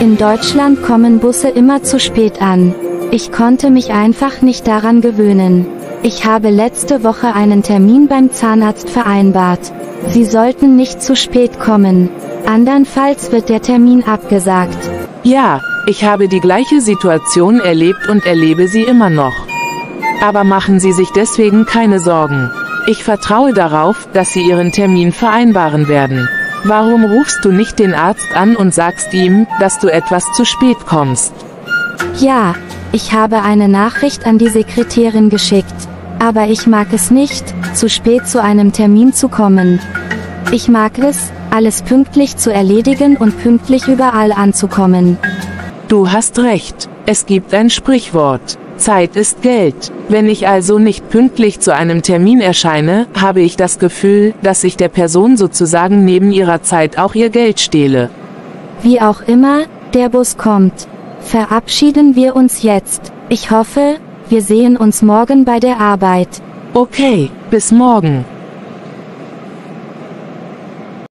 In Deutschland kommen Busse immer zu spät an. Ich konnte mich einfach nicht daran gewöhnen. Ich habe letzte Woche einen Termin beim Zahnarzt vereinbart. Sie sollten nicht zu spät kommen. Andernfalls wird der Termin abgesagt. Ja, ich habe die gleiche Situation erlebt und erlebe sie immer noch. Aber machen Sie sich deswegen keine Sorgen. Ich vertraue darauf, dass Sie Ihren Termin vereinbaren werden. Warum rufst du nicht den Arzt an und sagst ihm, dass du etwas zu spät kommst? Ja, ich habe eine Nachricht an die Sekretärin geschickt. Aber ich mag es nicht, zu spät zu einem Termin zu kommen. Ich mag es, alles pünktlich zu erledigen und pünktlich überall anzukommen. Du hast recht. Es gibt ein Sprichwort. Zeit ist Geld. Wenn ich also nicht pünktlich zu einem Termin erscheine, habe ich das Gefühl, dass ich der Person sozusagen neben ihrer Zeit auch ihr Geld stehle. Wie auch immer, der Bus kommt. Verabschieden wir uns jetzt. Ich hoffe, wir sehen uns morgen bei der Arbeit. Okay, bis morgen.